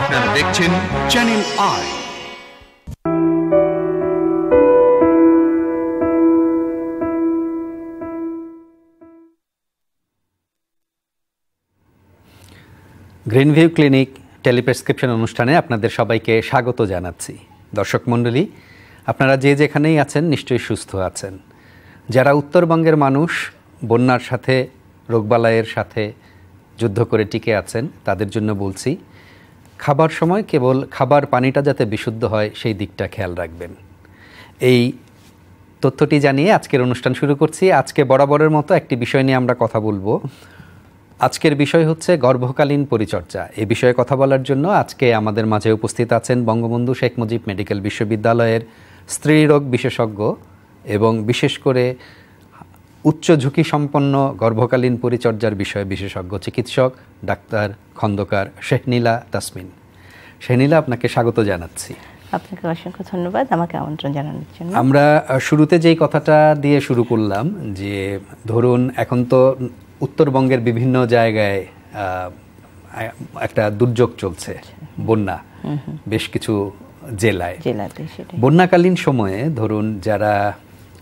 আপনারা দেখছেন channel I Greenview clinic teleprescription অনুষ্ঠানে আপনাদের সবাইকে স্বাগত জানাচ্ছি। দর্শক মণ্ডলী, আপনারা যে যেখানেই আছেন নিশ্চয়ই সুস্থ আছেন। যারা উত্তরবঙ্গের মানুষ, বন্যার সাথে, রোগবালাইয়ের সাথে যুদ্ধ করে টিকে আছেন, তাদের জন্য বলছি খাবার সময় কেবল খাবার পানিটা যাতে বিশুদ্ধ হয়, সেই দিকটা খেয়াল রাখবেন। এই তথ্যটি জানিয়ে আজকের অনুষ্ঠান শুরু করছি। আজকে বরাবরের মতো একটি বিষয় নিয়ে আমরা কথা বলব। আজকের বিষয় হচ্ছে গর্ভকালীন পরিচর্যা। এ বিষয়ে কথা বলার জন্য আজকে আমাদের মাঝে উপস্থিত আছেন বঙ্গবন্ধু শেখ মুজিব মেডিকেল বিশ্ববিদ্যালয়ের স্ত্রীরোগ বিশেষজ্ঞ এবং বিশেষ করে উচ্চ ঝুঁকি সম্পন্ন গর্ভকালীন পরিচর্যার বিষয়ে বিশেষজ্ঞ চিকিৎসক ডাক্তার খন্দকার শেহনীলা তাসমিন। শেহনীলা আপনাকে স্বাগত জানাচ্ছি। আপনাকে অসংখ্য ধন্যবাদ আমাকে আমন্ত্রণ জানানোর জন্য। আমরা শুরুতে যেই কথাটা দিয়ে শুরু করলাম যে ধরুন এখন তো উত্তরবঙ্গের বিভিন্ন জায়গায় একটা দুর্যোগ চলছে বন্যা বেশ কিছু জেলায়। জেলাতে বন্যাকালীন সময়ে ধরুন যারা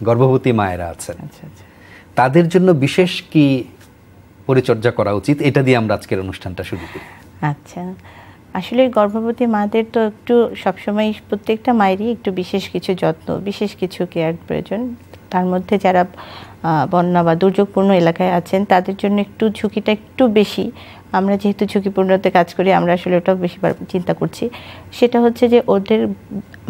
গর্ভবতী মায়েরা আছেন আচ্ছা আচ্ছা। তাদের জন্য বিশেষ কি পরিচর্যা করা উচিত? এটা দিয়ে আমরা আজকের অনুষ্ঠানটা শুরু করি। আচ্ছা। আসলে গর্ভবতী মাদের তো একটু সবসময় প্রত্যেকটা মায়েরই একটু বিশেষ কিছু যত্ন, বিশেষ কিছু কেয়ার প্রয়োজন। তার মধ্যে যারা বন্যা বা দুর্যোগপূর্ণ এলাকায় আছেন, তাদের জন্য একটু ঝুঁকিটা একটু বেশি। আমরা যেহেতু ঝুঁকিপূর্ণতে কাজ করি, আমরা আসলে ওটাও বেশিবার চিন্তা করছি। সেটা হচ্ছে যে ওদের,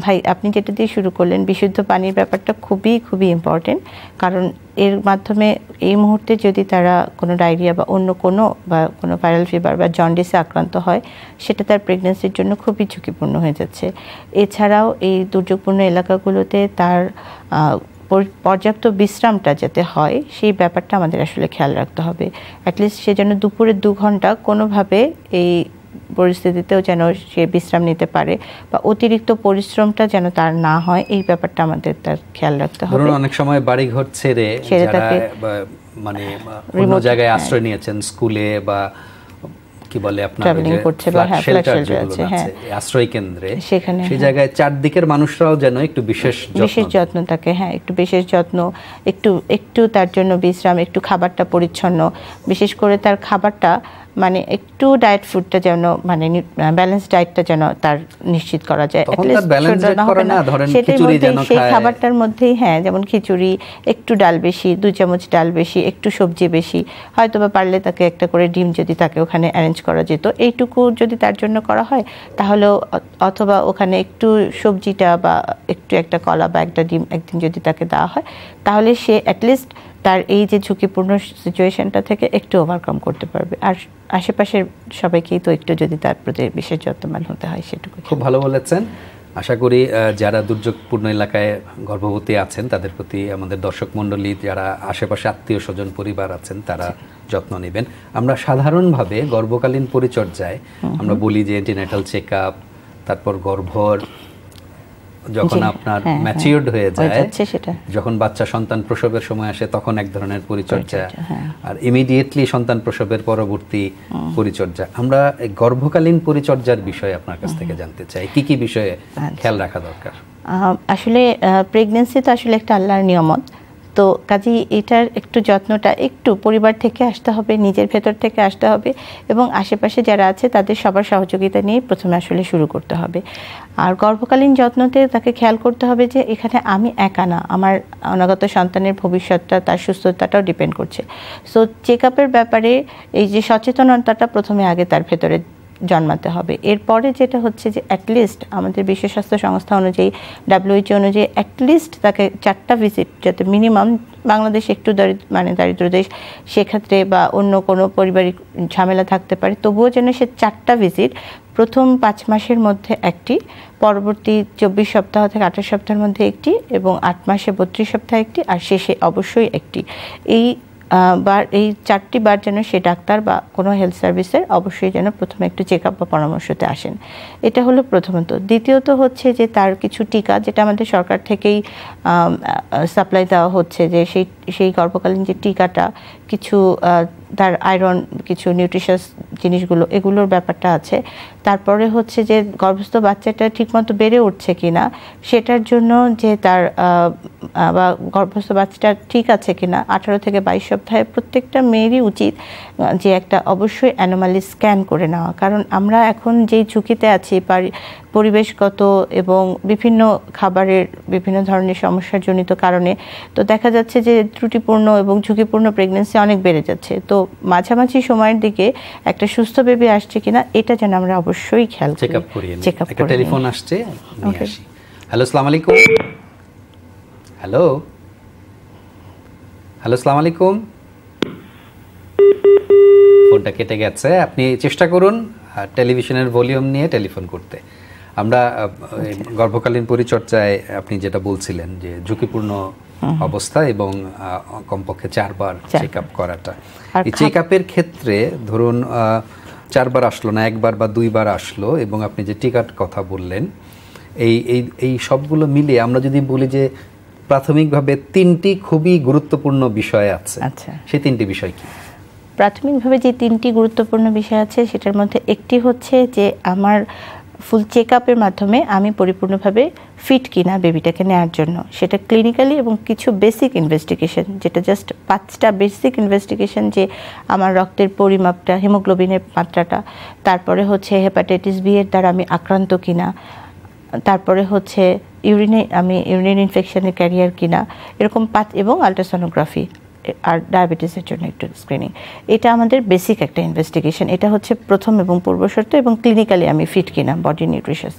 ভাই, আপনি যেটা দিয়ে শুরু করলেন, বিশুদ্ধ পানির ব্যাপারটা খুবই খুবই ইম্পর্টেন্ট কারণ এর মাধ্যমে এই মুহূর্তে যদি তারা কোনো ডায়রিয়া বা অন্য কোনো বা কোনো ভাইরাল ফিভার বা জন্ডিসে আক্রান্ত হয়, সেটা তার প্রেগনেন্সির জন্য খুবই ঝুঁকিপূর্ণ হয়ে যাচ্ছে। এছাড়াও এই দুর্যোগপূর্ণ এলাকাগুলোতে তার পর্যাপ্ত বিশ্রামটা যাতে হয় সেই ব্যাপারটা আমাদের আসলে খেয়াল রাখতে হবে অ্যাটলিস্ট সে যেন দুপুরে দু ঘণ্টা কোনোভাবে এই পরিস্থিতিতেও যেন সে বিশ্রাম নিতে পারে বা অতিরিক্ত পরিশ্রমটা যেন তার না হয় এই ব্যাপারটা আমাদের তার খেয়াল রাখতে হবে অনেক সময় বাড়িঘর ছেড়ে ছেড়ে তাকে মানে অন্য জায়গায় হ্যাঁ। আশ্রয় নিয়েছেন স্কুলে বা কি বলে আপনার ওই করছে বা হ্যাঁ, আছে, হ্যাঁ। আশ্রয় কেন্দ্রে সেখানে, সেই হ্যাঁ। জায়গায় চারদিকের মানুষরাও যেন একটু বিশেষ বিশেষ যত্ন তাকে হ্যাঁ একটু বিশেষ যত্ন একটু একটু তার জন্য বিশ্রাম একটু খাবারটা পরিচ্ছন্ন বিশেষ করে তার খাবারটা মানে একটু ডায়েট ফুডটা যেন মানে ব্যালেন্স ডায়েটটা যেন তার নিশ্চিত করা যায়। সেটার যেন সেই খাবারটার মধ্যেই হ্যাঁ যেমন খিচুড়ি একটু ডাল বেশি দুই চামচ ডাল বেশি একটু সবজি বেশি হয়তো বা পারলে তাকে একটা করে ডিম যদি তাকে ওখানে অ্যারেঞ্জ করা যেত। এইটুকু যদি তার জন্য করা হয় তাহলেও অ- অথবা ওখানে একটু সবজিটা বা একটু একটা কলা বা একটা ডিম একদিন যদি তাকে দেওয়া হয় তাহলে সে অ্যাটলিস্ট তার এই যে ঝুঁকিপূর্ণ সিচুয়েশনটা থেকে একটু ওভারকাম করতে পারবে। আর আশেপাশের সবাইকেই তো একটু যদি তার প্রতি বিশেষ যত্নবান হতে হয় সেটুকু খুব ভালো বলেছেন। আশা করি যারা দুর্যোগপূর্ণ এলাকায় গর্ভবতী আছেন তাদের প্রতি আমাদের দর্শক মণ্ডলী যারা আশেপাশে আত্মীয় স্বজন পরিবার আছেন তারা যত্ন নেবেন। আমরা সাধারণভাবে গর্ভকালীন পরিচর্যায় আমরা বলি যে অ্যান্টিনেটাল চেক আপ তারপর গর্ভর যখন আপনার। ম্যাচিউরড হয়ে। হয়ে যায় যখন বাচ্চা সন্তান প্রসবের সময় আসে তখন এক ধরনের পরিচর্যা। হ্যাঁ। আর ইমিডিয়েটলি সন্তান প্রসবের পরবর্তী পরিচর্যা। আমরা গর্ভকালীন পরিচর্যার বিষয়ে আপনার কাছ থেকে জানতে চাই। কি কি বিষয়ে আচ্ছা। খেয়াল রাখা দরকার? আসলে প্রেগনেন্সি তো আসলে একটা আল্লাহর নিয়ামত। তো কাজেই এটার একটু যত্নটা একটু পরিবার থেকে আসতে হবে, নিজের ভেতর থেকে আসতে হবে এবং আশেপাশে যারা আছে তাদের সবার সহযোগিতা নিয়ে প্রথমে আসলে শুরু করতে হবে। আর গর্ভকালীন যত্নতে তাকে খেয়াল করতে হবে যে এখানে আমি একা না, আমার অনাগত সন্তানের ভবিষ্যৎটা, তার সুস্থতাটাও ডিপেন্ড করছে। সো চেক আপের ব্যাপারে এই যে সচেতনতাটা প্রথমে আগে তার ভেতরে জন্মাতে হবে। এরপরে যেটা হচ্ছে যে অ্যাটলিস্ট আমাদের বিশ্ব স্বাস্থ্য সংস্থা অনুযায়ী ডাব্লিউএইচও অনুযায়ী অ্যাটলিস্ট তাকে চারটা ভিজিট যাতে মিনিমাম বাংলাদেশ একটু দারিদ্র মানে দারিদ্র দেশ, সেক্ষেত্রে বা অন্য কোনো পারিবারিক ঝামেলা থাকতে পারে, তবুও যেন সে চারটা ভিজিট প্রথম পাঁচ মাসের মধ্যে একটি, পরবর্তী চব্বিশ সপ্তাহ থেকে আঠাশ সপ্তাহের মধ্যে একটি এবং আট মাসে বত্রিশ সপ্তাহে একটি, আর শেষে অবশ্যই একটি। এই বার এই চারটি বার যেন সে ডাক্তার বা কোনো হেলথ সার্ভিসের অবশ্যই যেন প্রথমে একটু চেক আপ বা পরামর্শতে আসেন। এটা হলো প্রথমত। দ্বিতীয়ত হচ্ছে যে তার কিছু টিকা যেটা আমাদের সরকার থেকেই সাপ্লাই দেওয়া হচ্ছে যে সেই সেই গর্ভকালীন যে টিকাটা কিছু তার আয়রন কিছু নিউট্রিশাস জিনিসগুলো, এগুলোর ব্যাপারটা আছে। তারপরে হচ্ছে যে গর্ভস্থ বাচ্চাটা ঠিকমতো বেড়ে উঠছে কি না সেটার জন্য যে তার বা গর্ভস্থ বাচ্চাটা ঠিক আছে কি না আঠারো থেকে বাইশ সপ্তাহে প্রত্যেকটা মেয়েরই উচিত যে একটা অবশ্যই অ্যানোমালি স্ক্যান করে নেওয়া। কারণ আমরা এখন যেই ঝুঁকিতে আছি পরিবেশগত এবং বিভিন্ন খাবারের বিভিন্ন ধরনের সমস্যার জনিত কারণে তো দেখা যাচ্ছে যে ত্রুটিপূর্ণ এবং ঝুঁকিপূর্ণ প্রেগনেন্সি অনেক বেড়ে যাচ্ছে। তো মাঝামাঝি সময়ের দিকে একটা সুস্থ বেবি আসছে কিনা এটা যেন আমরা অবশ্যই খেয়াল চেক আপ করি চেক আপ একটা টেলিফোন আসছে হ্যালো আসসালামু আলাইকুম। হ্যালো হ্যালো আসসালামু আলাইকুম। ফোনটা কেটে গেছে আপনি চেষ্টা করুন টেলিভিশনের ভলিউম নিয়ে টেলিফোন করতে। আমরা গর্ভকালীন পরিচর্যায় আপনি যেটা বলছিলেন যে ঝুঁকিপূর্ণ অবস্থা এবং কমপক্ষে চারবার চেক আপ করাটা। এই চেক আপের ক্ষেত্রে ধরুন চারবার আসলো না একবার বা দুইবার আসলো এবং আপনি যে টিকার কথা বললেন এই এই এই সবগুলো মিলিয়ে আমরা যদি বলি যে প্রাথমিকভাবে তিনটি খুবই গুরুত্বপূর্ণ বিষয় আছে। আচ্ছা। সেই তিনটি বিষয় কি? প্রাথমিকভাবে যে তিনটি গুরুত্বপূর্ণ বিষয় আছে সেটার মধ্যে একটি হচ্ছে যে আমার ফুল চেক আপের মাধ্যমে আমি পরিপূর্ণভাবে ফিট কিনা বেবিটাকে নেওয়ার জন্য। সেটা ক্লিনিক্যালি এবং কিছু বেসিক ইনভেস্টিগেশন যেটা জাস্ট পাঁচটা বেসিক ইনভেস্টিগেশন যে আমার রক্তের পরিমাপটা হিমোগ্লোবিনের মাত্রাটা, তারপরে হচ্ছে হেপাটাইটিস বি এর দ্বারা আমি আক্রান্ত কিনা, তারপরে হচ্ছে ইউরিনে আমি ইউরিন ইনফেকশনের ক্যারিয়ার কিনা, এরকম পাত এবং আলট্রাসোনোগ্রাফি আর ডায়াবেটিসের জন্য একটু স্ক্রিনিং এটা আমাদের বেসিক একটা ইনভেস্টিগেশন এটা হচ্ছে প্রথম এবং পূর্বশর্ত এবং ক্লিনিক্যালি আমি ফিট কিনা বডি নিউট্রিশাস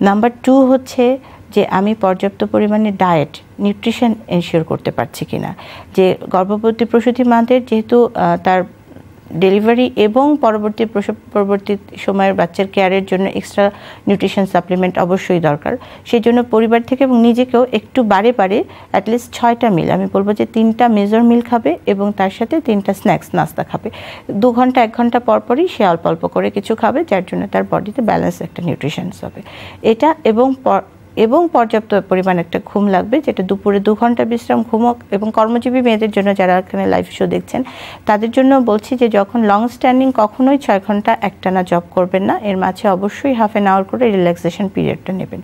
নাম্বার টু হচ্ছে যে আমি পর্যাপ্ত পরিমাণে ডায়েট নিউট্রিশন এনশিওর করতে পারছি কিনা। যে গর্ভবতী প্রসূতি মাদের যেহেতু তার ডেলিভারি এবং পরবর্তী প্রসব পরবর্তী সময়ের বাচ্চার কেয়ারের জন্য এক্সট্রা নিউট্রিশন সাপ্লিমেন্ট অবশ্যই দরকার। সেই জন্য পরিবার থেকে এবং নিজেকেও একটু বারে বারে অ্যাটলিস্ট ছয়টা মিল আমি বলব যে তিনটা মেজর মিল খাবে এবং তার সাথে তিনটা স্ন্যাক্স নাস্তা খাবে। দু ঘণ্টা, এক ঘণ্টা পরপরই সে অল্প অল্প করে কিছু খাবে, যার জন্য তার বডিতে ব্যালেন্স একটা নিউট্রিশনস হবে। এটা এবং এবং পর্যাপ্ত পরিমাণ একটা ঘুম লাগবে যেটা দুপুরে দু ঘণ্টা বিশ্রাম ঘুমক এবং কর্মজীবী মেয়েদের জন্য যারা এখানে লাইভ শো দেখছেন তাদের জন্য বলছি যে যখন লং স্ট্যান্ডিং কখনোই ছয় ঘণ্টা একটানা জব করবেন না। এর মাঝে অবশ্যই হাফ অ্যান আওয়ার করে রিল্যাক্সেশন পিরিয়ডটা নেবেন।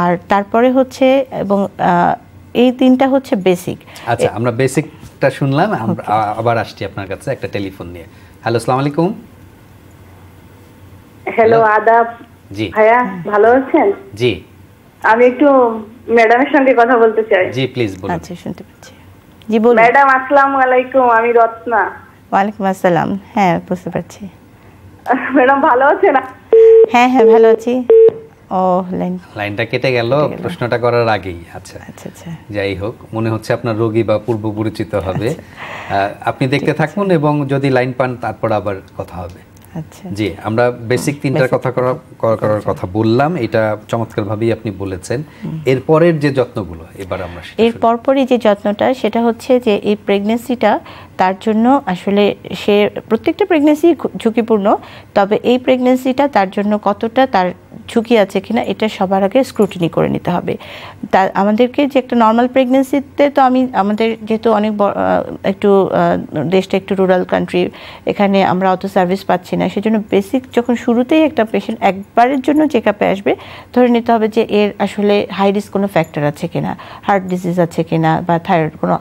আর তারপরে হচ্ছে এবং এই তিনটা হচ্ছে বেসিক আচ্ছা আমরা বেসিকটা শুনলাম আবার আসছি আপনার কাছে একটা টেলিফোন নিয়ে। হ্যালো আসসালামু আলাইকুম। হ্যালো আদাব। জি। ভাইয়া ভালো আছেন? জি। আমি একটু ম্যাডামের সঙ্গে কথা বলতে চাই। জি প্লিজ বলুন। আচ্ছা শুনতে পাচ্ছি। জি বলুন। ম্যাডাম আসসালামু আলাইকুম আমি রত্না। ওয়ালাইকুম আসসালাম। হ্যাঁ বুঝতে পারছি। ম্যাডাম ভালো আছেন? হ্যাঁ হ্যাঁ ভালো আছি। ও লাইন। লাইনটা কেটে গেল প্রশ্নটা করার আগেই আচ্ছা। আচ্ছা আচ্ছা। যাই হোক মনে হচ্ছে আপনার রোগী বা পূর্ব পরিচিত হবে। আচ্ছা। আপনি দেখতে থাকুন এবং যদি লাইন পান তারপর আবার কথা হবে। জি আমরা বেসিক তিনটার কথা করার কথা বললাম এটা চমৎকারভাবেই আপনি বলেছেন। এরপরের যে যত্নগুলো এবার আমরা এর পরপরই যে যত্নটা সেটা হচ্ছে যে এই প্রেগনেন্সিটা তার জন্য আসলে সে প্রত্যেকটা প্রেগনেন্সি ঝুঁকিপূর্ণ, তবে এই প্রেগনেন্সিটা তার জন্য কতটা তার ঝুঁকি আছে কিনা এটা সবার আগে স্ক্রুটিনি করে নিতে হবে। তা আমাদেরকে যে একটা নর্মাল প্রেগনেন্সিতে তো আমি, আমাদের যেহেতু অনেক একটু দেশটা একটু রুরাল কান্ট্রি এখানে আমরা অত সার্ভিস পাচ্ছি না। সেজন্য বেসিক যখন শুরুতেই একটা পেশেন্ট একবারের জন্য চেক আপে আসবে, ধরে নিতে হবে যে এর আসলে হাই রিস্ক কোনো ফ্যাক্টর আছে কিনা হার্ট ডিজিজ আছে কিনা বা থাইরয়েড কোনো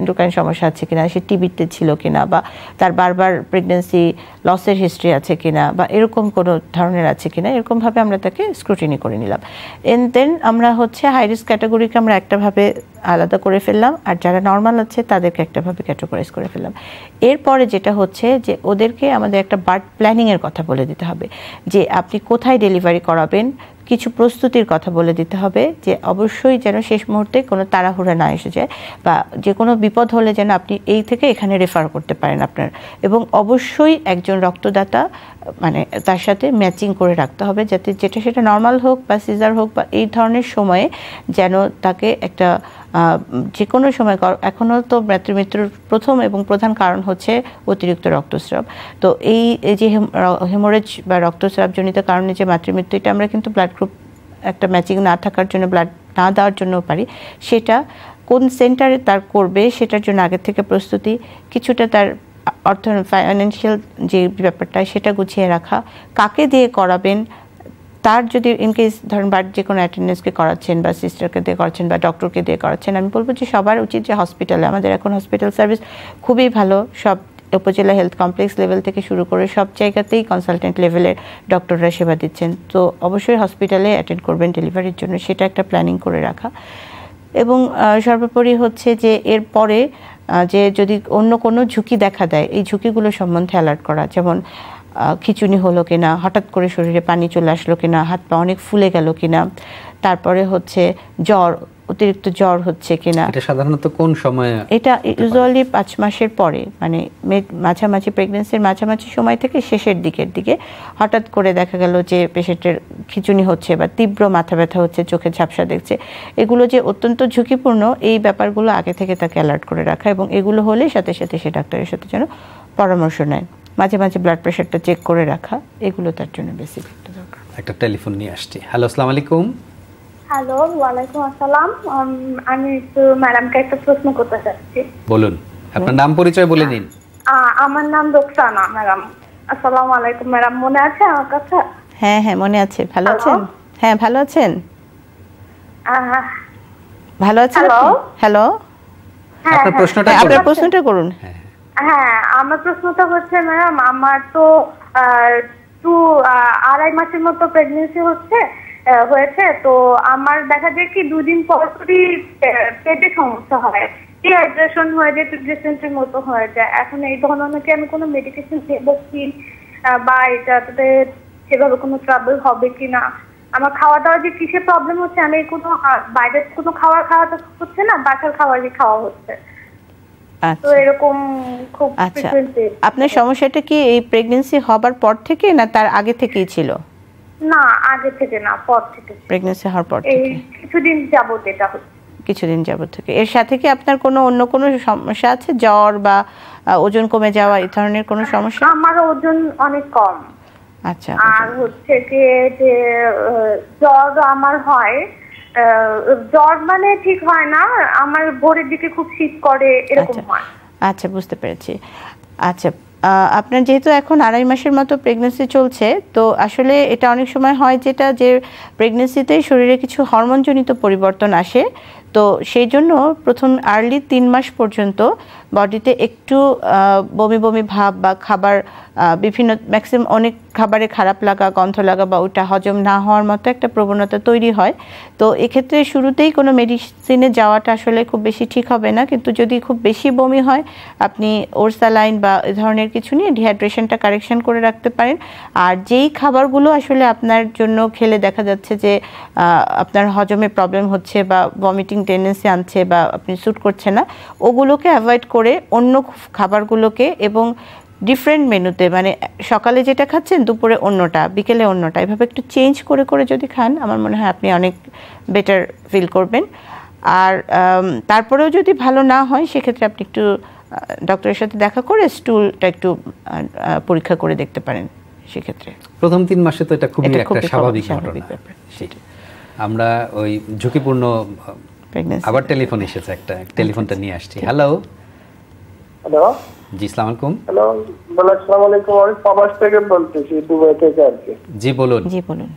এন্ডোক্রাইন সমস্যা আছে কিনা, সে টিবিতে ছিল কিনা, বা তার বারবার প্রেগনেন্সি লসের হিস্ট্রি আছে কিনা, বা এরকম কোনো ধরনের আছে কিনা, এরকমভাবে আমরা তাকে স্ক্রুটিনি করে নিলাম। এন দেন আমরা হচ্ছে হাই রিস্ক ক্যাটাগরিকে আমরা একটাভাবে আলাদা করে ফেললাম, আর যারা নর্মাল আছে তাদেরকে একটাভাবে ক্যাটাগরাইজ করে ফেললাম। এরপরে যেটা হচ্ছে যে ওদেরকে আমাদের একটা বার্থ প্ল্যানিংয়ের কথা বলে দিতে হবে, যে আপনি কোথায় ডেলিভারি করাবেন কিছু প্রস্তুতির কথা বলে দিতে হবে যে অবশ্যই যেন শেষ মুহূর্তে কোনো তাড়াহুড়া না এসে যায় বা যে কোনো বিপদ হলে যেন আপনি এই থেকে এখানে রেফার করতে পারেন আপনার। এবং অবশ্যই একজন রক্তদাতা মানে তার সাথে ম্যাচিং করে রাখতে হবে যাতে যেটা সেটা নর্মাল হোক বা সিজার হোক বা এই ধরনের সময়ে যেন তাকে একটা যে কোনো সময় এখনও তো মাতৃমৃত্যুর প্রথম এবং প্রধান কারণ হচ্ছে অতিরিক্ত রক্তস্রাব। তো এই যে হেমোরেজ বা রক্তস্রাবজনিত কারণে যে মাতৃমৃত্যু এটা আমরা কিন্তু ব্লাড গ্রুপ একটা ম্যাচিং না থাকার জন্য ব্লাড না দেওয়ার জন্য পারি। সেটা কোন সেন্টারে তার করবে, সেটার জন্য আগের থেকে প্রস্তুতি, কিছুটা তার অর্থ ফাইন্যান্সিয়াল যে ব্যাপারটা, সেটা গুছিয়ে রাখা। কাকে দিয়ে করাবেন তার যদি ইনকেস ধরেন বাড়ির যে কোনো অ্যাটেন্ডেন্সকে করাচ্ছেন বা সিস্টারকে দিয়ে করাচ্ছেন বা ডক্টরকে দিয়ে করাচ্ছেন, আমি বলব যে সবার উচিত যে হসপিটালে আমাদের এখন হসপিটাল সার্ভিস খুবই ভালো। সব উপজেলা হেলথ কমপ্লেক্স লেভেল থেকে শুরু করে সব জায়গাতেই কনসালটেন্ট লেভেলের ডক্টররা সেবা দিচ্ছেন। তো অবশ্যই হসপিটালে অ্যাটেন্ড করবেন ডেলিভারির জন্য। সেটা একটা প্ল্যানিং করে রাখা। এবং সর্বোপরি হচ্ছে যে এর পরে যে যদি অন্য কোনো ঝুঁকি দেখা দেয়, এই ঝুঁকিগুলো সম্বন্ধে অ্যালার্ট করা। যেমন খিঁচুনি হলো কিনা হঠাৎ করে শরীরে পানি চলে আসলো কিনা হাত পা অনেক ফুলে গেল কিনা তারপরে হচ্ছে জ্বর অতিরিক্ত জ্বর হচ্ছে কিনা। এটা সাধারণত কোন সময়ে এটা ইউজুয়ালি পাঁচ মাসের পরে মানে মাঝামাঝি প্রেগনেন্সির মাঝামাঝি সময় থেকে শেষের দিকের দিকে হঠাৎ করে দেখা গেল যে পেশেন্টের খিচুনি হচ্ছে বা তীব্র মাথা ব্যথা হচ্ছে চোখে ঝাপসা দেখছে। এগুলো যে অত্যন্ত ঝুঁকিপূর্ণ এই ব্যাপারগুলো আগে থেকে তাকে অ্যালার্ট করে রাখা এবং এগুলো হলে সাথে সাথে সে ডাক্তারের সাথে যেন পরামর্শ নেয়। মাঝে মাঝে ব্লাড প্রেশারটা চেক করে রাখা এগুলো তার জন্য বেশি একটা দরকার। একটা টেলিফোন নিয়ে আসছি। হ্যালো আসসালামু আলাইকুম। হ্যালো ওয়ালাইকুম আসসালাম। আমি একটু ম্যাডামকে একটা প্রশ্ন করতে চাচ্ছি। বলুন আপনার নাম পরিচয় বলে নিন। আমার নাম রোকসানা ম্যাডাম আসসালামু আলাইকুম ম্যাডাম মনে আছে আমার কথা হ্যাঁ হ্যাঁ মনে আছে। ভালো আছেন? হ্যাঁ ভালো আছেন? আহ, ভালো আছেন? হ্যালো হ্যাঁ আপনার হ্যাঁ। প্রশ্নটা আপনার প্রশ্নটা করুন। হ্যাঁ। আমার প্রশ্নটা হচ্ছে ম্যাডাম আমার তো টু আড়াই মাসের মতো প্রেগনেন্সি হচ্ছে হয়েছে তো আমার দেখা যায় কি দুদিন পর পরই আহ, পেটে সমস্যা হয় ডিহাইড্রেশন হয়ে যায় ডিসেন্ট্রির মতো হয়ে যায় এখন এই ধরনের কি আমি কোনো মেডিকেশন দেবো কি বা এটাতে সেভাবে কোনো ট্রাবল হবে কিনা আমার খাওয়া দাওয়া যে কিসে প্রবলেম হচ্ছে আমি কোনো বাইরের কোনো খাবার খাওয়া তো হচ্ছে না বাসার খাবারই খাওয়া হচ্ছে। তো আচ্ছা এরকম খুব আচ্ছা। আপনার সমস্যাটা কি এই প্রেগনেন্সি হবার পর থেকে না তার আগে থেকেই ছিল? না আগে থেকে না পর থেকে। প্রেগনেন্সি হওয়ার পর থেকে। কিছুদিন যাবত এটা হচ্ছে। কিছুদিন যাবত থেকে। এর সাথে কি আপনার কোনো অন্য কোনো সমস্যা আছে? জ্বর বা ওজন কমে যাওয়া এই ধরনের কোনো সমস্যা? আমার ওজন অনেক কম। আচ্ছা আর হচ্ছে কি যে জ্বর আমার হয় জ্বর মানে ঠিক হয় না আমার ভোরের দিকে খুব শীত করে এরকম আচ্ছা। হয়। আচ্ছা বুঝতে পেরেছি। আচ্ছা আপনার যেহেতু এখন আড়াই মাসের মতো প্রেগনেন্সি চলছে তো আসলে এটা অনেক সময় হয় যেটা যে প্রেগনেন্সিতে শরীরে কিছু হরমোনজনিত পরিবর্তন আসে তো সেই জন্য প্রথম আর্লি তিন মাস পর্যন্ত বডিতে একটু বমি বমি ভাব বা খাবার বিভিন্ন ম্যাক্সিমাম অনেক খাবারে খারাপ লাগা, গন্ধ লাগা বা ওটা হজম না হওয়ার মতো একটা প্রবণতা তৈরি হয়। তো এক্ষেত্রে শুরুতেই কোনো মেডিসিনে যাওয়াটা আসলে খুব বেশি ঠিক হবে না। কিন্তু যদি খুব বেশি বমি হয়, আপনি ওরসালাইন বা এ ধরনের কিছু নিয়ে ডিহাইড্রেশনটা কারেকশন করে রাখতে পারেন। আর যেই খাবারগুলো আসলে আপনার জন্য খেলে দেখা যাচ্ছে যে আপনার হজমে প্রবলেম হচ্ছে বা ভমিটিং টেন্ডেন্সি আনছে বা আপনি স্যুট করছে না, ওগুলোকে অ্যাভয়েড করে অন্য খাবারগুলোকে এবং ডিফারেন্ট মেনুতে মানে সকালে যেটা খাচ্ছেন দুপুরে অন্যটা বিকেলে অন্যটা এভাবে একটু চেঞ্জ করে করে যদি খান আমার মনে হয় আপনি অনেক বেটার ফিল করবেন। আর তারপরেও যদি ভালো না হয় সেক্ষেত্রে আপনি একটু ডক্টরের সাথে দেখা করে স্টুলটা একটু পরীক্ষা করে দেখতে পারেন সেক্ষেত্রে। প্রথম তিন মাসে তো এটা খুবই একটা স্বাভাবিক স্বাভাবিক ঘটনা। আমরা ওই ঝুঁকিপূর্ণ আবার টেলিফোন এসেছে একটা টেলিফোনটা নিয়ে আসছি। হ্যালো হ্যালো জি সালাম আলাইকুম। হ্যালো বলে আসসালামু আলাইকুম। আমি প্রবাস থেকে বলতেছি দুবাই থেকে আর কি। জি বলুন। জি বলুন।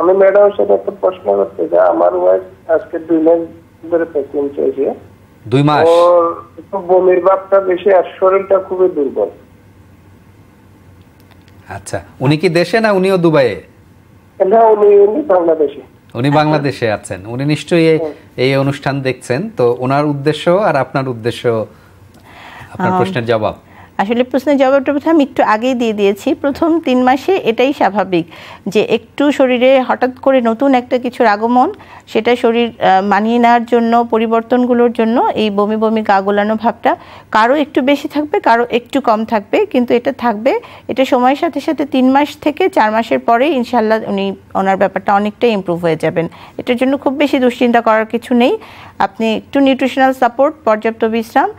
আমি ম্যাডামের সাথে একটা প্রশ্ন করতে চাই। আমার ওয়াইফ আজকে দুই মাস ধরে প্রেগনেন্ট হয়েছে দুই মাস? ওর একটু বমির ভাবটা বেশি আর শরীরটা খুবই দুর্বল। আচ্ছা উনি কি দেশে না উনিও দুবাইয়ে? না উনি উনি বাংলাদেশে। উনি বাংলাদেশে আছেন। উনি নিশ্চয়ই এই- এই অনুষ্ঠান দেখছেন। তো ওনার উদ্দেশ্য আর আপনার উদ্দেশ্য আপনার প্রশ্নের জবাব। আসলে প্রশ্নের জবাবটা আমি একটু আগেই দিয়ে দিয়েছি। প্রথম তিন মাসে এটাই স্বাভাবিক যে একটু শরীরে হঠাৎ করে নতুন একটা কিছুর আগমন, সেটা শরীর মানিয়ে নেওয়ার জন্য, পরিবর্তনগুলোর জন্য এই বমি বমি গা গোলানো ভাবটা কারও একটু বেশি থাকবে, কারও একটু কম থাকবে, কিন্তু এটা থাকবে। এটা সময়ের সাথে সাথে তিন মাস থেকে চার মাসের পরেই ইনশাল্লাহ উনি ওনার ব্যাপারটা অনেকটাই ইমপ্রুভ হয়ে যাবেন। এটার জন্য খুব বেশি দুশ্চিন্তা করার কিছু নেই। আপনি একটু নিউট্রিশনাল সাপোর্ট পর্যাপ্ত বিশ্রাম,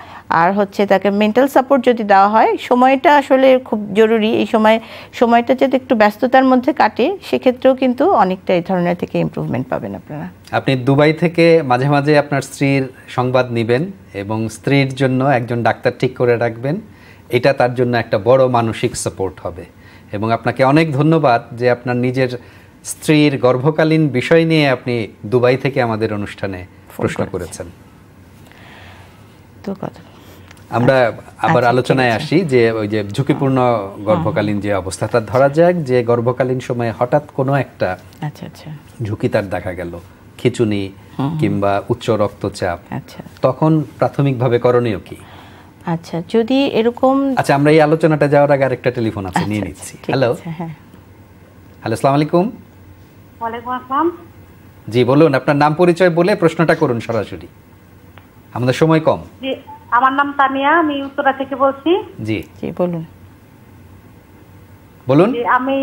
আর হচ্ছে তাকে মেন্টাল সাপোর্ট যদি দেওয়া দেওয়া হয়। সময়টা আসলে খুব জরুরি। এই সময় সময়টা যদি একটু ব্যস্ততার মধ্যে কাটে সেক্ষেত্রেও কিন্তু অনেকটা এই ধরনের থেকে ইমপ্রুভমেন্ট পাবেন আপনারা। আপনি দুবাই থেকে মাঝে মাঝে আপনার স্ত্রীর সংবাদ নেবেন এবং স্ত্রীর জন্য একজন ডাক্তার ঠিক করে রাখবেন। এটা তার জন্য একটা বড় মানসিক সাপোর্ট হবে। এবং আপনাকে অনেক ধন্যবাদ যে আপনার নিজের স্ত্রীর গর্ভকালীন বিষয় নিয়ে আপনি দুবাই থেকে আমাদের অনুষ্ঠানে প্রশ্ন করেছেন। করেছেন। তো কথা আমরা আবার আচ্ছা, আলোচনায় আসি যে ওই যে ঝুঁকিপূর্ণ গর্ভকালীন যে অবস্থাটা ধরা যাক যে গর্ভকালীন সময়ে হঠাৎ কোনো একটা আচ্ছা আচ্ছা। ঝুঁকি তার দেখা গেল খিচুনি কিংবা উচ্চ রক্তচাপ। আচ্ছা। তখন প্রাথমিকভাবে করণীয় কি? আচ্ছা যদি এরকম আচ্ছা আমরা এই আলোচনাটা যাওয়ার আগে আরেকটা টেলিফোন আছে নিয়ে নিচ্ছি। হ্যালো হ্যাঁ। হ্যালো আসসালামু আলাইকুম। ওয়ালাইকুম আসসালাম। জি বলুন আপনার নাম পরিচয় বলে প্রশ্নটা করুন সরাসরি। আমাদের সময় কম। জি আমার নাম তানিয়া আমি উত্তরা থেকে বলছি। জি। জি বলুন। বলুন। আমি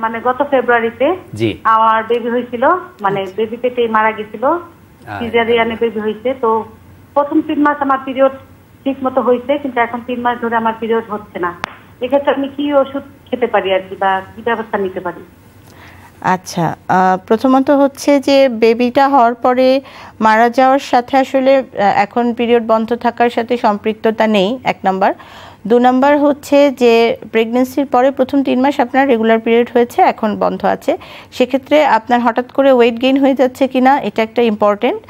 মানে গত ফেব্রুয়ারিতে জি। আমার বেবি হয়েছিল মানে বেবি পেটে মারা গেছিল সিজারিয়ানে বেবি হয়েছে। তো প্রথম তিন মাস আমার পিরিয়ড ঠিক মতো হয়েছে কিন্তু এখন তিন মাস ধরে আমার পিরিয়ড হচ্ছে না। এক্ষেত্রে আমি কি ওষুধ খেতে পারি আর কি বা কি ব্যবস্থা নিতে পারি? আচ্ছা প্রথমত হচ্ছে যে বেবিটা হওয়ার পরে মারা যাওয়ার সাথে আসলে এখন পিরিয়ড বন্ধ থাকার সাথে সম্পৃক্ততা নেই, এক নাম্বার দু নাম্বার হচ্ছে যে প্রেগনেন্সির পরে প্রথম তিন মাস আপনার রেগুলার পিরিয়ড হয়েছে, এখন বন্ধ আছে। সেক্ষেত্রে আপনার হঠাৎ করে ওয়েট গেইন হয়ে যাচ্ছে কিনা, এটা একটা ইম্পর্টেন্ট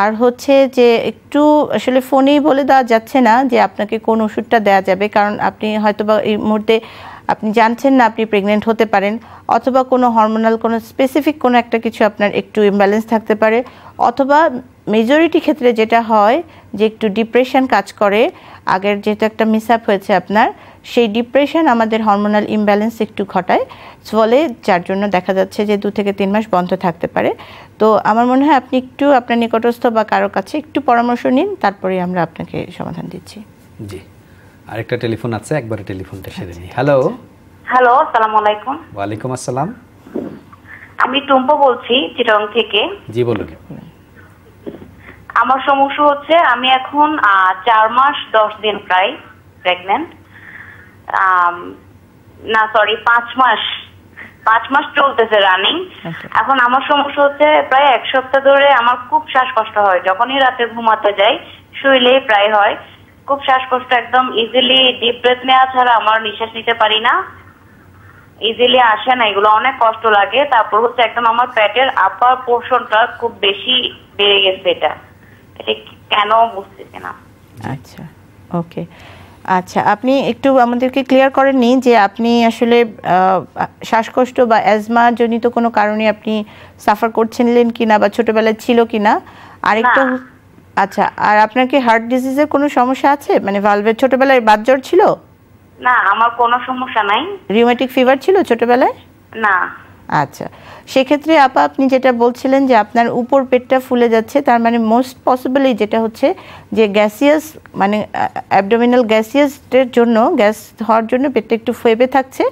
আর হচ্ছে যে একটু আসলে ফোনেই বলে দেওয়া যাচ্ছে না যে আপনাকে কোন ওষুধটা দেওয়া যাবে, কারণ আপনি হয়তো বা এই মুহূর্তে আপনি জানছেন না আপনি প্রেগনেন্ট হতে পারেন, অথবা কোনো হরমোনাল কোনো স্পেসিফিক কোনো একটা কিছু আপনার একটু ইমব্যালেন্স থাকতে পারে, অথবা মেজরিটি ক্ষেত্রে যেটা হয় যে একটু ডিপ্রেশন কাজ করে, আগের যেহেতু একটা মিস আপ হয়েছে আপনার, সেই ডিপ্রেশন আমাদের হরমোনাল ইমব্যালেন্স একটু ঘটায়, ফলে যার জন্য দেখা যাচ্ছে যে দু থেকে তিন মাস বন্ধ থাকতে পারে। তো আমার মনে হয় আপনি একটু আপনার নিকটস্থ বা কারও কাছে একটু পরামর্শ নিন, তারপরে আমরা আপনাকে সমাধান দিচ্ছি। জি। আরেকটা টেলিফোন আছে একবারে টেলিফোনটা সেরে নিই। হ্যালো হ্যালো আসসালামু আলাইকুম। ওয়ালাইকুম আসসালাম। আমি টুম্পা বলছি চিটং থেকে। জি বলুন। আমার সমস্যা হচ্ছে আমি এখন চার মাস দশ দিন প্রায় প্রেগনেন্ট না সরি পাঁচ মাস। পাঁচ মাস চলতেছে রানিং এখন আমার সমস্যা হচ্ছে প্রায় এক সপ্তাহ ধরে আমার খুব শ্বাসকষ্ট হয়। যখনই রাতে ঘুমাতে যাই শুইলেই প্রায় হয়। খুব শ্বাসকষ্ট একদম ইজিলি ডিপ ব্রেথ নেওয়া ছাড়া আমার নিঃশ্বাস নিতে পারি না। ইজিলি আসে না এগুলো অনেক কষ্ট লাগে। তারপর হচ্ছে একদম আমার পেটের আপার পোর্শনটা খুব বেশি বেড়ে গেছে এটা। এটা কেন বুঝতেছি না। আচ্ছা ওকে। আচ্ছা আপনি একটু আমাদেরকে ক্লিয়ার করেননি যে আপনি আসলে আহ, শ্বাসকষ্ট বা অ্যাজমা জনিত কোনো কারণে আপনি সাফার করছিলেন কিনা বা ছোটবেলায় ছিল কিনা? আরেকটা না। আচ্ছা আর আপনার কি হার্ট ডিজিজের কোনো সমস্যা আছে? মানে ভালভের ছোটবেলায় বাত জ্বর ছিল? না আমার কোনো সমস্যা নাই। রিউমেটিক ফিভার ছিল ছোটবেলায়? না। আচ্ছা। সেক্ষেত্রে আপা, আপনি যেটা বলছিলেন যে আপনার উপর পেটটা ফুলে যাচ্ছে, তার মানে মোস্ট পসিবলি যেটা হচ্ছে যে গ্যাসিয়াস মানে অ্যাবডোমিনাল গ্যাসিয়াসের জন্য গ্যাস হওয়ার জন্য পেটটা একটু ফেবে থাকছে,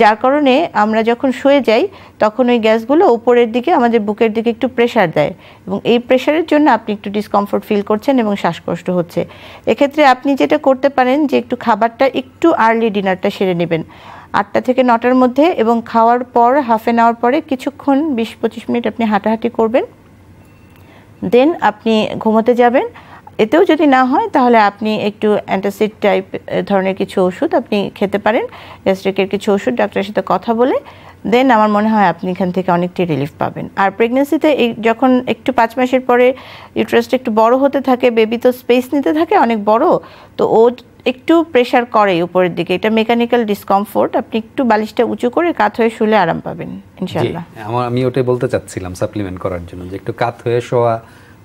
যার কারণে আমরা যখন শুয়ে যাই, তখন ওই গ্যাসগুলো উপরের দিকে, আমাদের বুকের দিকে একটু প্রেশার দেয় এবং এই প্রেশারের জন্য আপনি একটু ডিসকমফোর্ট ফিল করছেন এবং শ্বাসকষ্ট হচ্ছে। এক্ষেত্রে আপনি যেটা করতে পারেন যে একটু খাবারটা একটু আর্লি ডিনারটা সেরে নেবেন। আটটা থেকে নটার মধ্যে এবং খাওয়ার পর হাফ এন আওয়ার পরে কিছুক্ষণ, বিশ পঁচিশ মিনিট আপনি হাঁটাহাঁটি করবেন। দেন আপনি ঘুমোতে যাবেন। এতেও যদি না হয়, তাহলে আপনি একটু অ্যান্টাসিড টাইপ ধরনের কিছু ওষুধ আপনি খেতে পারেন। গ্যাস্ট্রিকের কিছু ওষুধ, ডাক্তারের সাথে কথা বলে। দেন আমার মনে হয় আপনি এখান থেকে অনেকটাই রিলিফ পাবেন। আর প্রেগনেন্সিতে এই যখন একটু পাঁচ মাসের পরে ইউট্রাসটা একটু বড় হতে থাকে বেবি তো স্পেস নিতে থাকে, অনেক বড়, তো ও একটু প্রেশার করে উপরের দিকে। এটা মেকানিক্যাল ডিসকমফোর্ট আপনি একটু বালিশটা উঁচু করে কাত হয়ে শুলে আরাম পাবেন আমার আমি ওটাই বলতে চাচ্ছিলাম সাপ্লিমেন্ট করার জন্য যে একটু কাত হয়ে শোয়া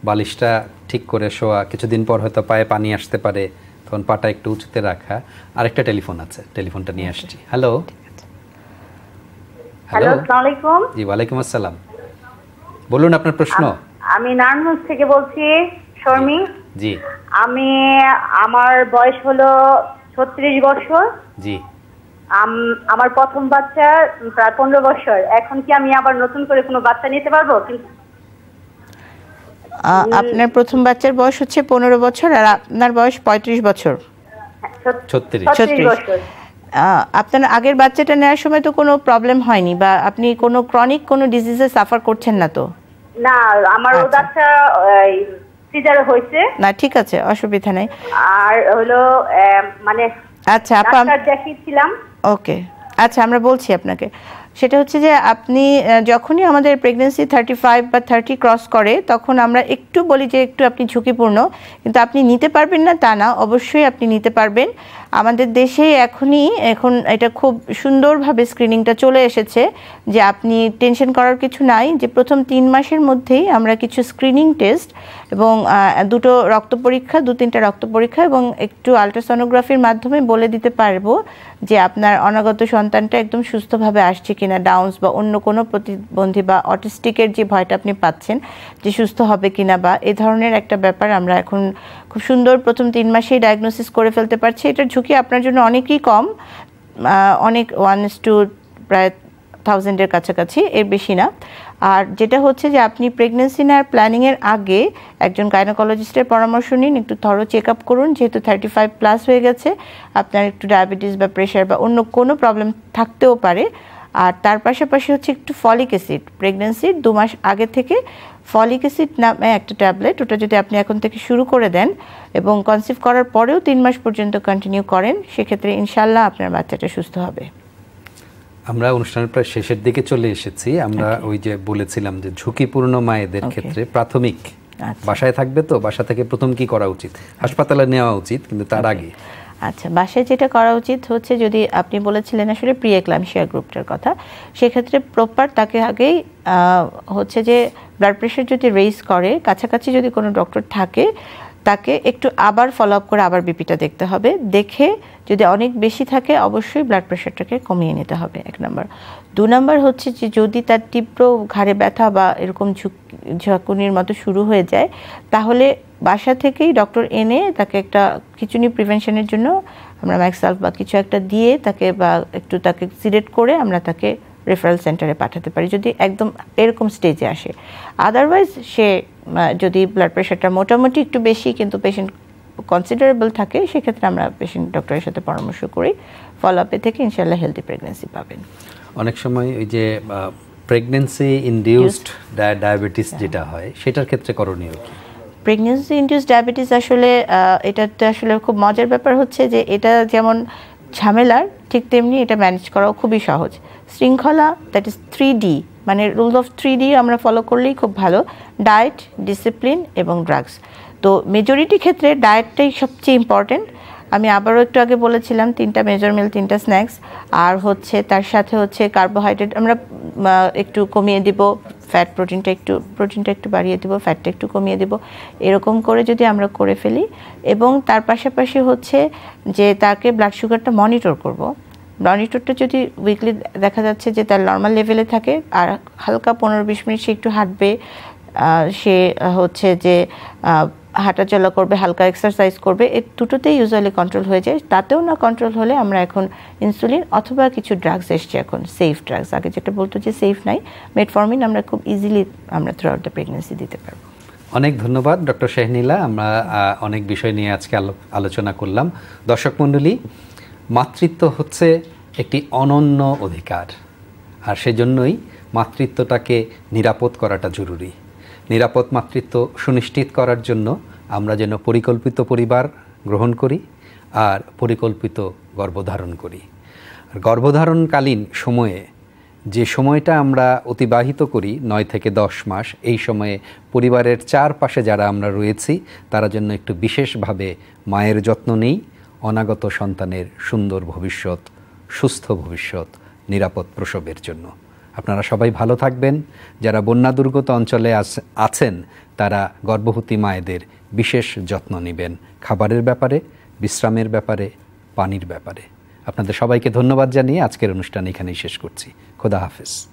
বালিশটা ঠিক করে শোয়া কিছুদিন পর হয়তো পায়ে পানি আসতে পারে তখন পাটা একটু উঁচুতে রাখা। আরেকটা টেলিফোন আছে টেলিফোনটা নিয়ে আসছি। Hello hello? আসসালামু আলাইকুম। জি ওয়ালাইকুম আসসালাম। বলুন আপনার প্রশ্ন। আমি নারায়ণগঞ্জ থেকে বলছি শর্মি। জি। আমি আমার বয়স হলো ছত্রিশ বছর। জি। আমার প্রথম বাচ্চা প্রায় পনেরো বছর। এখন কি আমি আবার নতুন করে কোনো বাচ্চা নিতে পারব? আপনার প্রথম বাচ্চার বয়স হচ্ছে পনেরো বছর আর আপনার বয়স পঁয়ত্রিশ বছর। আপনার আগের বাচ্চাটা নেওয়ার সময় তো কোনো প্রবলেম হয়নি বা আপনি কোনো ক্রনিক কোনো ডিজিজে সাফার করছেন না তো? না আমার ও আচ্ছা। বাচ্চা সিজার হয়েছে। না ঠিক আছে অসুবিধা নেই। আর হলো মানে আচ্ছা আপা দেখিয়েছিলাম। ওকে আচ্ছা আমরা বলছি আপনাকে। সেটা হচ্ছে যে আপনি যখনই আমাদের প্রেগনেন্সি থার্টি ফাইভ বা থার্টি ক্রস করে তখন আমরা একটু বলি যে একটু আপনি ঝুঁকিপূর্ণ কিন্তু আপনি নিতে পারবেন না তা না অবশ্যই আপনি নিতে পারবেন। আমাদের দেশে এখনই, এখন এটা খুব সুন্দরভাবে স্ক্রিনিংটা চলে এসেছে যে আপনি টেনশন করার কিছু নাই, যে প্রথম তিন মাসের মধ্যেই আমরা কিছু স্ক্রিনিং টেস্ট এবং দুটো রক্ত পরীক্ষা, দু তিনটা রক্ত পরীক্ষা এবং একটু আলট্রাসনোগ্রাফির মাধ্যমে বলে দিতে পারব যে আপনার অনাগত সন্তানটা একদম সুস্থভাবে আসছে কিনা ডাউন্স বা অন্য কোনো প্রতিবন্ধী বা অটিস্টিকের যে ভয়টা আপনি পাচ্ছেন যে সুস্থ হবে কিনা বা এ ধরনের একটা ব্যাপার আমরা এখন খুব সুন্দর প্রথম তিন মাসেই ডায়াগনোসিস করে ফেলতে পারছি। এটার ঝুঁকি আপনার জন্য অনেকই কম অনেক ওয়ান টু প্রায় থাউজেন্ডের কাছাকাছি, এর বেশি না। আর যেটা হচ্ছে যে আপনি প্রেগনেন্সি নেওয়ার প্ল্যানিংয়ের আগে একজন গাইনোকোলজিস্টের পরামর্শ নিন, একটু থরো চেক আপ করুন, যেহেতু থার্টি ফাইভ প্লাস হয়ে গেছে, আপনার একটু ডায়াবেটিস বা প্রেশার বা অন্য কোনো প্রবলেম থাকতেও পারে। আর তার পাশাপাশি হচ্ছে একটু ফলিক অ্যাসিড প্রেগনেন্সির দু মাস আগে থেকে ফলিক অ্যাসিড নামে একটা ট্যাবলেট ওটা যদি আপনি এখন থেকে শুরু করে দেন এবং কনসিভ করার পরেও তিন মাস পর্যন্ত কন্টিনিউ করেন, সেক্ষেত্রে ইনশাল্লাহ আপনার বাচ্চাটা সুস্থ হবে। আমরা অনুষ্ঠানের প্রায় শেষের দিকে চলে এসেছি। আমরা ওই যে বলেছিলাম যে ঝুঁকিপূর্ণ মায়েদের ক্ষেত্রে প্রাথমিক আচ্ছা। বাসায় থাকবে তো? বাসা থেকে প্রথম কি করা উচিত? হাসপাতালে নেওয়া উচিত কিন্তু তার আগে। আচ্ছা বাসায় যেটা করা উচিত হচ্ছে যদি আপনি বলেছিলেন আসলে প্রি এক্লামশিয়া গ্রুপটার কথা সেক্ষেত্রে প্রপার তাকে আগেই হচ্ছে যে ব্লাড প্রেশার যদি রেইজ করে কাছাকাছি যদি কোনো ডক্টর থাকে তাকে একটু আবার ফলো আপ করে আবার বিপিটা দেখতে হবে। দেখে যদি অনেক বেশি থাকে, অবশ্যই ব্লাড প্রেশারটাকে কমিয়ে নিতে হবে, এক নম্বর দু নম্বর হচ্ছে যে, যদি তার তীব্র ঘাড়ে ব্যথা বা এরকম ঝুঁক- ঝাঁকুনির মতো শুরু হয়ে যায়, তাহলে বাসা থেকেই ডক্টর এনে তাকে একটা খিচুনি প্রিভেনশনের জন্য আমরা ম্যাক্সালফ বা কিছু একটা দিয়ে তাকে বা একটু তাকে সিলেক্ট করে আমরা তাকে রেফারেল সেন্টারে পাঠাতে পারি, যদি একদম এরকম স্টেজে আসে। আদারওয়াইজ সে যদি ব্লাড প্রেশারটা মোটামুটি একটু বেশি কিন্তু পেশেন্ট কনসিডারেবল থাকে সেক্ষেত্রে আমরা পেশেন্ট ডক্টরের সাথে পরামর্শ করি। ফলো আপে থেকে ইনশাল্লাহ হেলদি প্রেগনেন্সি পাবেন। অনেক সময় ওই যে প্রেগনেন্সি ইনডিউসড ডায়াবেটিস যেটা হয় সেটার ক্ষেত্রে করণীয় কি? প্রেগনেন্সি ইন্ডিউস ডায়াবেটিস আসলে এটাতে আসলে খুব মজার ব্যাপার হচ্ছে যে এটা যেমন ঝামেলার ঠিক তেমনি এটা ম্যানেজ করাও খুবই সহজ। শৃঙ্খলা দ্যাট ইজ থ্রি ডি মানে রুল অফ থ্রি ডি আমরা ফলো করলেই খুব ভালো। ডায়েট, ডিসিপ্লিন এবং ড্রাগস। তো মেজরিটি ক্ষেত্রে ডায়েটটাই সবচেয়ে ইম্পর্টেন্ট আমি আবারও একটু আগে বলেছিলাম, তিনটা মেজর মিল তিনটা স্ন্যাক্স আর হচ্ছে তার সাথে হচ্ছে কার্বোহাইড্রেট আমরা একটু কমিয়ে দিব ফ্যাট প্রোটিনটা একটু প্রোটিনটা একটু বাড়িয়ে দিব ফ্যাটটা একটু কমিয়ে দিব। এরকম করে যদি আমরা করে ফেলি। এবং তার পাশাপাশি হচ্ছে যে তাকে ব্লাড সুগারটা মনিটর করব। মনিটরটা যদি উইকলি দেখা যাচ্ছে যে তার নর্মাল লেভেলে থাকে আর হালকা পনেরো বিশ মিনিট সে একটু হাঁটবে সে হচ্ছে যে আহ, হাঁটাচলা করবে হালকা এক্সারসাইজ করবে এই দুটোতেই ইউজুয়ালি কন্ট্রোল হয়ে যায়। তাতেও না কন্ট্রোল হলে আমরা এখন ইনসুলিন অথবা কিছু ড্রাগস এসছে এখন সেফ ড্রাগস আগে যেটা বলতো যে সেফ নাই মেটফর্মিন আমরা খুব ইজিলি আমরা থ্রু আউট দ্য প্রেগনেন্সি দিতে পারব। অনেক ধন্যবাদ ডক্টর শেহনীলা। আমরা অনেক বিষয় নিয়ে আজকে আলো- আলোচনা করলাম। দর্শক মণ্ডলী মাতৃত্ব হচ্ছে একটি অনন্য অধিকার। আর সেজন্যই মাতৃত্বটাকে নিরাপদ করাটা জরুরি। নিরাপদ মাতৃত্ব সুনিশ্চিত করার জন্য আমরা যেন পরিকল্পিত পরিবার গ্রহণ করি আর পরিকল্পিত গর্ভধারণ করি। গর্ভধারণকালীন সময়ে যে সময়টা আমরা অতিবাহিত করি, নয় থেকে দশ মাস, এই সময়ে পরিবারের চারপাশে যারা আমরা রয়েছি, তারা জন্য একটু বিশেষভাবে মায়ের যত্ন নেই অনাগত সন্তানের সুন্দর ভবিষ্যৎ, সুস্থ ভবিষ্যৎ, নিরাপদ প্রসবের জন্য। আপনারা সবাই ভালো থাকবেন। যারা বন্যা দুর্গত অঞ্চলে আছ- আছেন, তারা গর্ভবতী মায়েদের বিশেষ যত্ন নেবেন। খাবারের ব্যাপারে, বিশ্রামের ব্যাপারে, পানির ব্যাপারে। আপনাদের সবাইকে ধন্যবাদ জানিয়ে আজকের অনুষ্ঠান এখানেই শেষ করছি। খোদা হাফেজ।